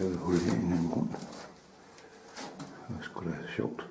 hoe het in hem komt. Dat is shot.